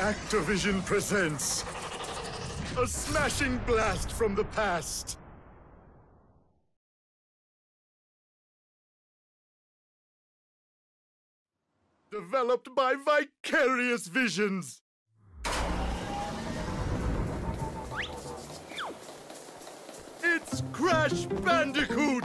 Activision presents a smashing blast from the past. Developed by Vicarious Visions. It's Crash Bandicoot!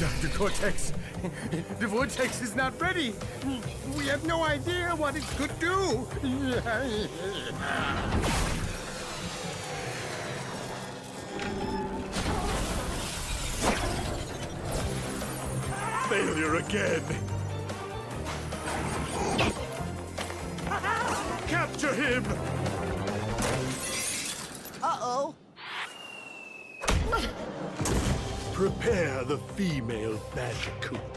Dr. Cortex, the vortex is not ready. We have no idea what it could do. Failure again. Capture him! Prepare the female Bandicoot. Balik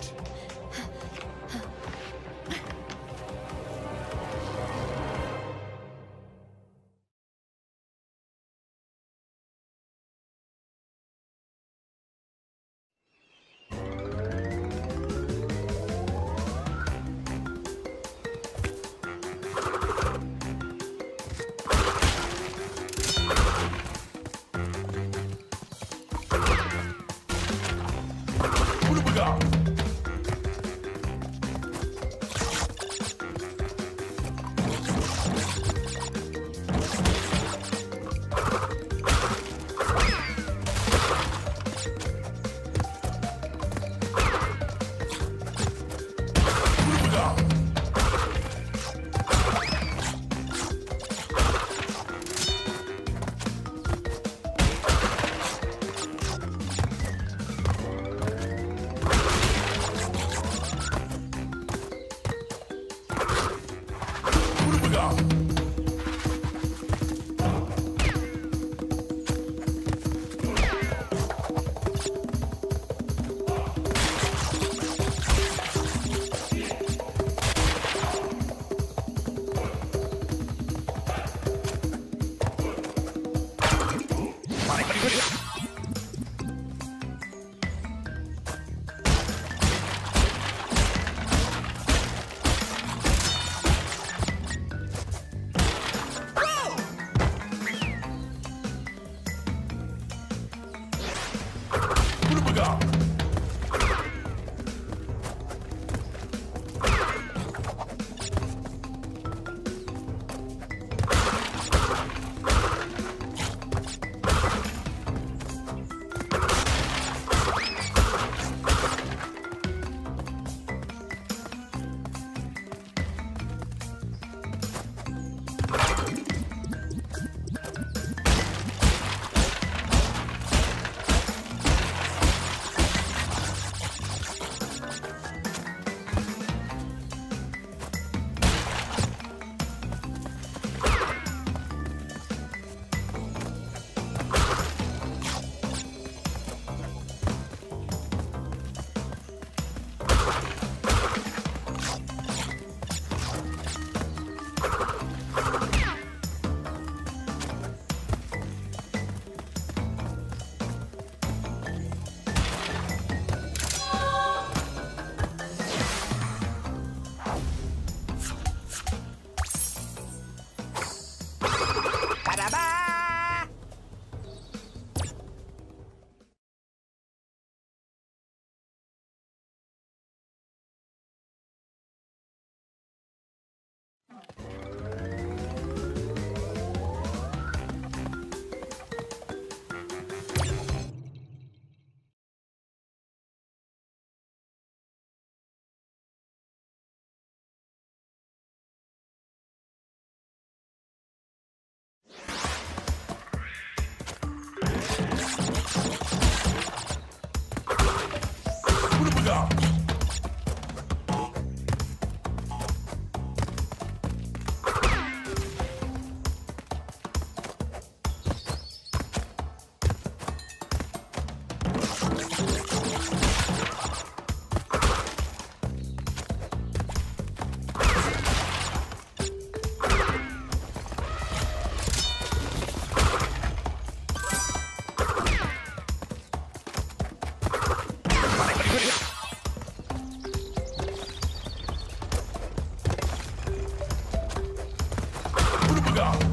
Stop!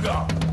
gue